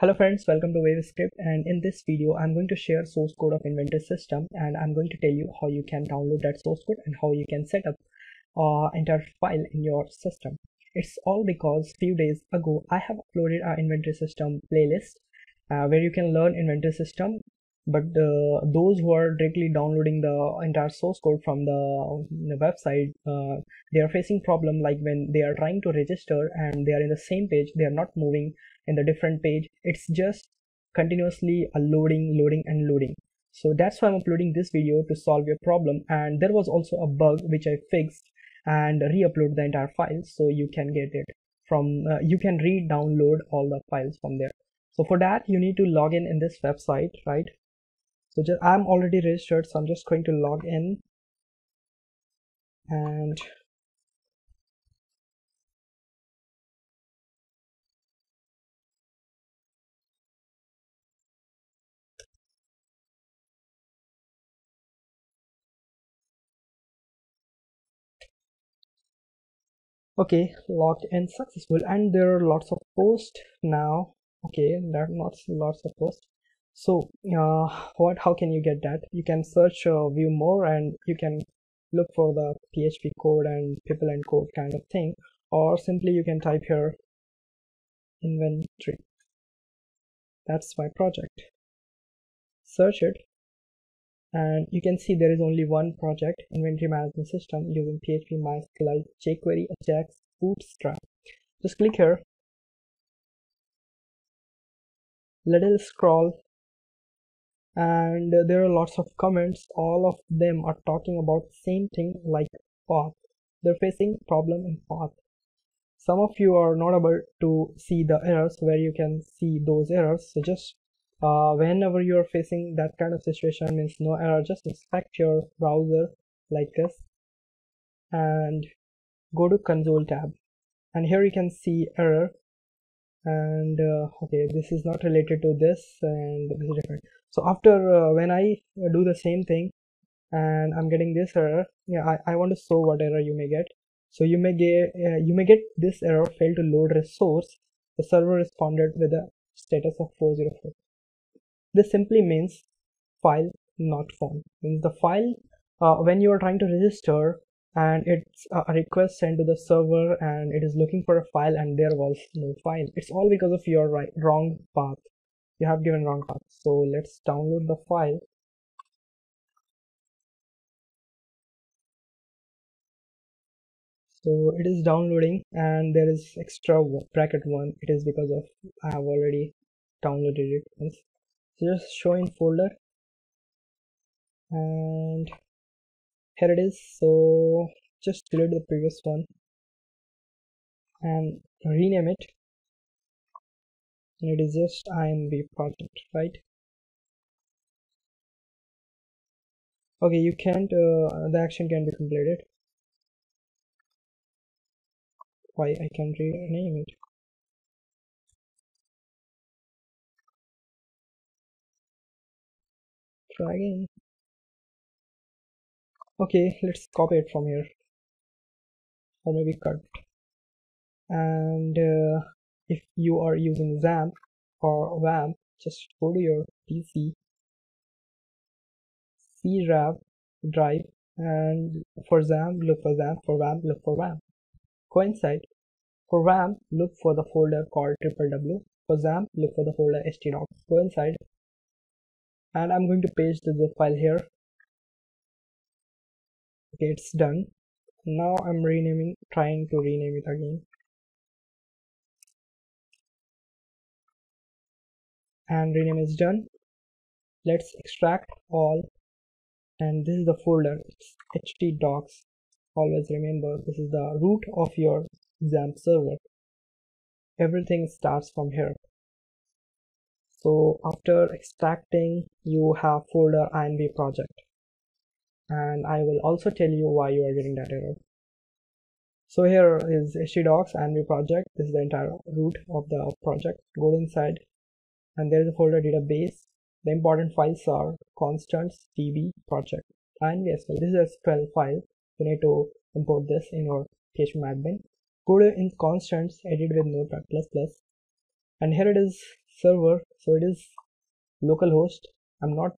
Hello friends, welcome to WebScript and in this video I'm going to share source code of Inventor system and I'm going to tell you how you can download that source code and how you can set up uh, entire file in your system. It's all because few days ago I have uploaded our Inventor system playlist uh, where you can learn Inventor system but uh, those who are directly downloading the entire source code from the, the website uh, they are facing problem like when they are trying to register and they are in the same page they are not moving in the different page. It's just continuously loading loading and loading. So that's why i'm uploading this video to solve your problem. And there was also a bug which i fixed and re-upload the entire file so you can get it from uh, you can re-download all the files from there. So for that you need to log in in this website right so just i'm already registered so i'm just going to log in. And okay logged in successful. And there are lots of posts now. Okay there are not lots of posts so uh, what how can you get that? You can search uh, view more and you can look for the php code and people and code kind of thing or simply you can type here inventory. That's my project. Search it and you can see there is only one project inventory management system using php mysql jquery ajax bootstrap. Just click here. Little scroll and there are lots of comments. All of them are talking about same thing like path. They're facing problem in path. Some of you are not able to see the errors where you can see those errors. So just uh, whenever you're facing that kind of situation means no error just inspect your browser like this and go to console tab. And here you can see error and uh, okay this is not related to this and this is different. So after uh, when i do the same thing and i'm getting this error yeah I, I want to show what error you may get. So you may get uh, you may get this error failed to load resource the server responded with a status of 404 this simply means file not found. Means the file uh, when you are trying to register and it's a request sent to the server and it is looking for a file and there was no file. It's all because of your right wrong path. You have given wrong path. So let's download the file. So it is downloading and there is extra bracket one. It is because of i have already downloaded it once. Just show in folder. And here it is. So just delete the previous one and rename it. And it is just inv project right? Okay you can't uh, the action can be completed. Why i can rename it. Try again okay let's copy it from here. Or maybe cut. And uh, if you are using XAMPP or WAMP just go to your PC CRAV drive and for XAMPP look for XAMPP for WAMP look for WAMP coincide. For WAMP look for the folder called triple W. For XAMPP look for the folder htdocs coincide. And I'm going to paste the zip file here okay it's done. Now I'm renaming trying to rename it again. And rename is done. Let's extract all. And this is the folder. It's htdocs always remember this is the root of your XAMPP server. Everything starts from here. So after extracting you have folder inv project and I will also tell you why you are getting that error. So here is htdocs inv project. This is the entire root of the project. Go inside. And there is a folder database. The important files are constants db project and SQL. this is a SQL file. You need to import this in your php admin. Go to in constants edit with notepad plus plus. And here it is server. So it is localhost. I'm not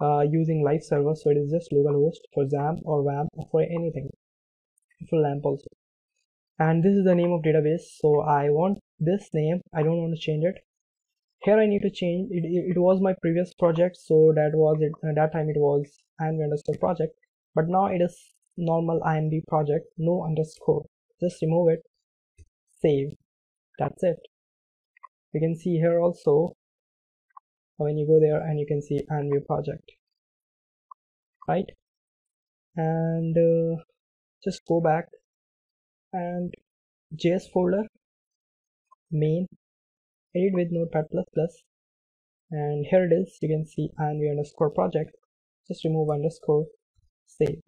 uh, using live server. So it is just localhost for XAMPP or WAMP or for anything. For LAMP also. And this is the name of database. So I want this name. I don't want to change it. Here I need to change. It, it, it was my previous project. So that was it. At that time it was INV underscore project. But now it is normal INV project. No underscore. Just remove it. Save. That's it. You can see here also when you go there and you can see INV project. Right? And uh, just go back and js folder main edit with notepad plus plus. And here it is you can see INV underscore project. Just remove underscore save.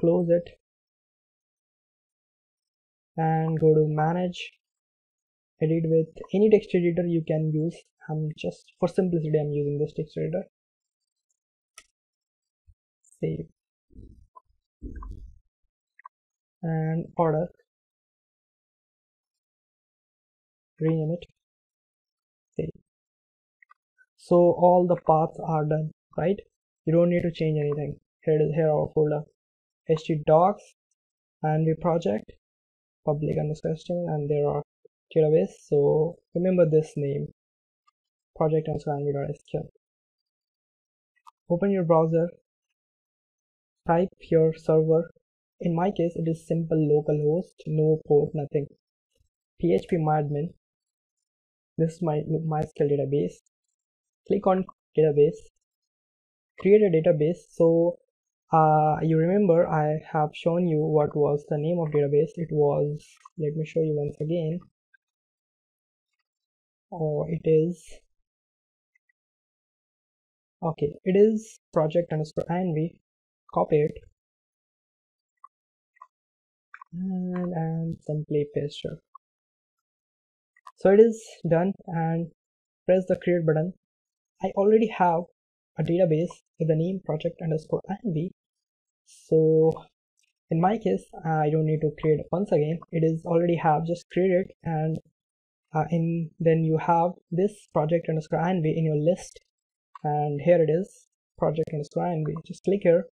Close it. And go to manage. Edit with any text editor you can use I'm just for simplicity I'm using this text editor save. And order rename it. Save. So all the paths are done right? You don't need to change anything. Here is here our folder. H t htdocs and the project. Public underscore html and there are database. So remember this name project underscore open your browser type your server. In my case it is simple localhost no port nothing. Php admin this is my mysql database. Click on database. Create a database. So uh, you remember I have shown you what was the name of database. It was let me show you once again. Oh, it is okay it is project underscore inv copy it. And, and simply paste here so it is done and press the create button. I already have a database with the name project underscore inv so in my case I don't need to create once again. It is already have just created and uh, in then you have this project underscore inv in your list and here it is project underscore inv just click here.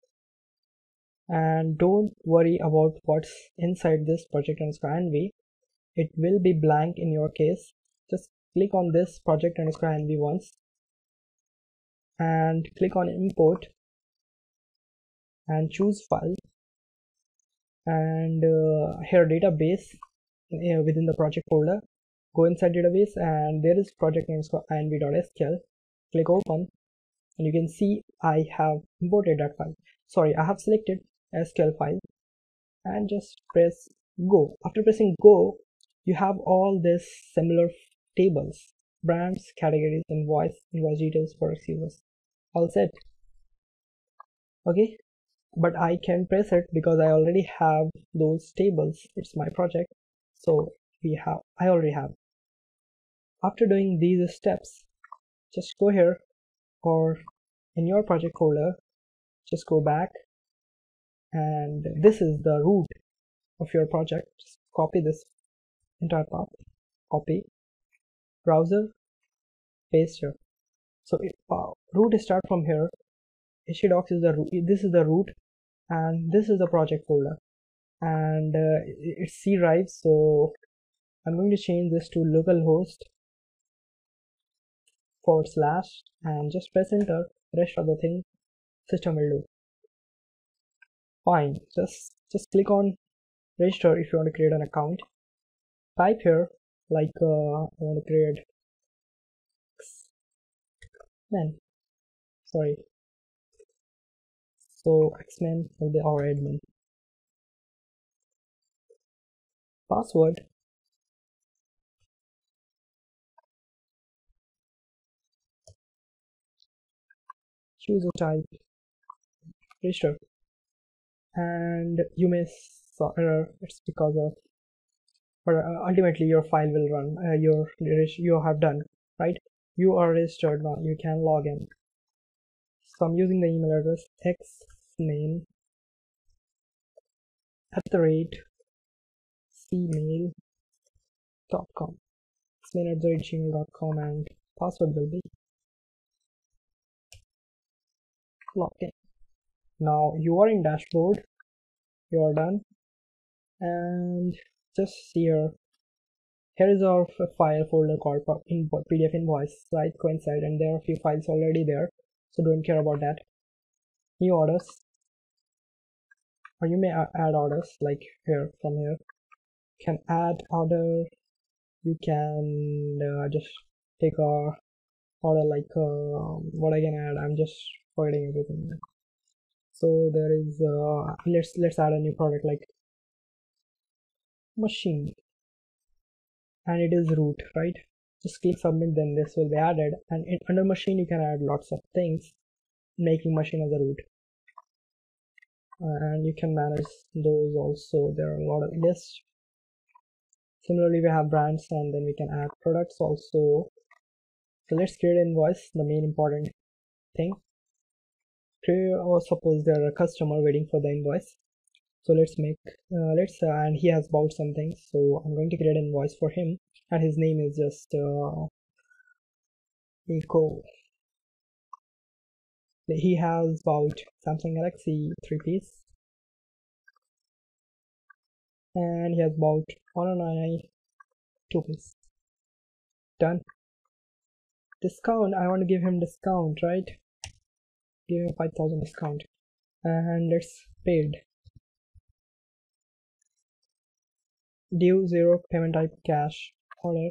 And don't worry about what's inside this project underscore inv it will be blank in your case. Just click on this project underscore inv once. And click on import. And choose file. And uh, here database uh, within the project folder. Go inside database and there is project name inv.sql click open and you can see I have imported that file. Sorry I have selected SQL file. And just press go. After pressing go you have all this similar tables brands categories invoice invoice details for users all set. Okay? But I can press it because I already have those tables. It's my project. So we have I already have. After doing these steps just go here or in your project folder just go back and this is the root of your project. Just copy this entire path copy browser paste here. So if uh, root is start from here. Htdocs is the root this is the root and this is the project folder. And uh, it's c drive so i'm going to change this to localhost forward slash and just press enter rest of the thing system will do. Fine. Just just click on register if you want to create an account. Type here like uh, I want to create X-Men. Sorry. So X-Men will be our admin. Password choose a type register and you may saw error. It's because of but uh, ultimately your file will run uh, your you have done right? You are registered now. You can log in. So i'm using the email address x name at the rate cmail.com explain at the rate gmail.com and password will be logged in now you are in dashboard. You are done. And just here. Here is our file folder called pdf invoice site coincide and there are a few files already there so don't care about that. New orders. Or you may add orders like here from here. Can add order. You can uh, just take a order like uh, what I can add I'm just forgetting everything. So there is uh, let's let's add a new product like machine. And it is root right? Just click submit then this will be added. And in, under machine you can add lots of things making machine as a root. And you can manage those also. There are a lot of lists. Similarly we have brands and then we can add products also. So let's create invoice the main important thing or suppose there are a customer waiting for the invoice so let's make uh, let's uh, and he has bought something so i'm going to create an invoice for him and his name is just uh. He has bought Samsung Galaxy 3 piece and he has bought Honor 9 2 piece. Done. Discount. I want to give him discount, right? Give him 5000 discount. And it's paid due zero payment type cash. Order.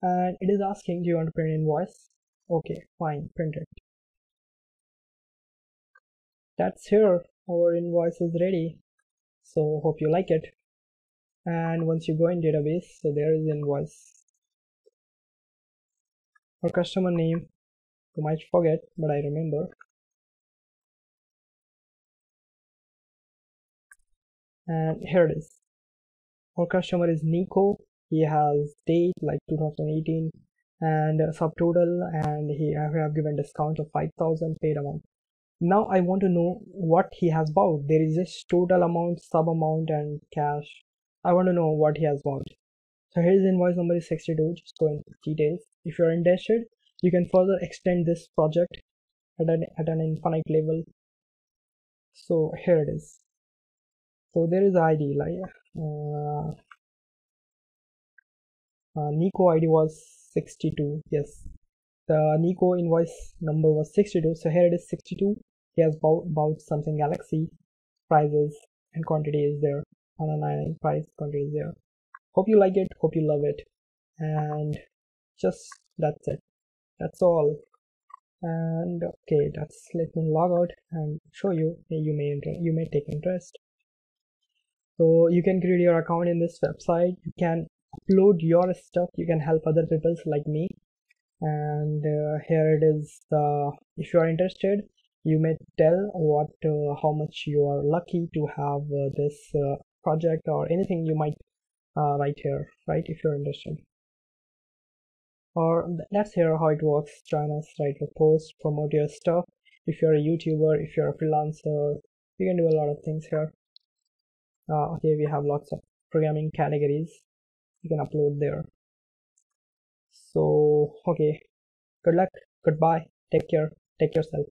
And it is asking do you want to print invoice? Okay fine print it. That's here. Our invoice is ready. So hope you like it. And once you go in database so there is invoice. Our customer name you might forget but I remember. And here it is. Our customer is Nico. He has date like 2018 and subtotal and he have given discount of 5000 paid amount. Now i want to know what he has bought. There is just total amount sub amount and cash. I want to know what he has bought. So here's invoice number is 62 just go into details. If you're interested you can further extend this project at an, at an infinite level. So here it is. So there is id like uh, uh, Nico ID was 62 yes. The Nico invoice number was 62 so here it is 62 he has bought, bought Samsung Galaxy prices and quantity is there. Honor 99 price quantity is there. Hope you like it hope you love it. And just that's it that's all. And okay that's let me log out and show you. You may you may take interest. So you can create your account in this website. You can upload your stuff. You can help other people like me. And uh, here it is uh, if you are interested you may tell what uh, how much you are lucky to have uh, this uh, project or anything you might uh, write here right if you're interested or let's hear how it works join us write a post promote your stuff. If you're a youtuber if you're a freelancer you can do a lot of things here. Uh, okay we have lots of programming categories you can upload there. So okay. Good luck. Goodbye. Take care. Take yourself